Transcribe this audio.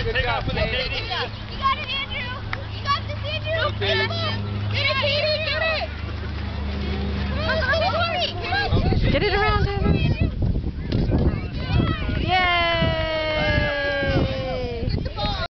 All right, take off with it, Katie. You got it, Andrew. You got this, Andrew. Okay. Get it, Katie. Get it. Come on, Katie. Get it. Get it around.